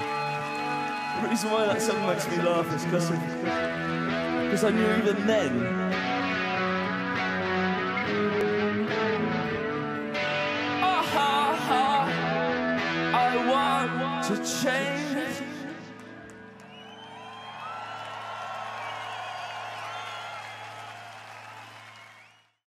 The reason why that song makes me laugh is because because I knew even then ah, I want to change